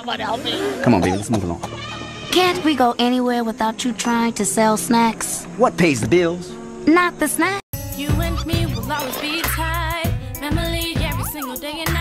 Somebody help me. Come on, baby, let's move along. Can't we go anywhere without you trying to sell snacks? What pays the bills? Not the snacks. You and me will always be tied. Memory every single day and night.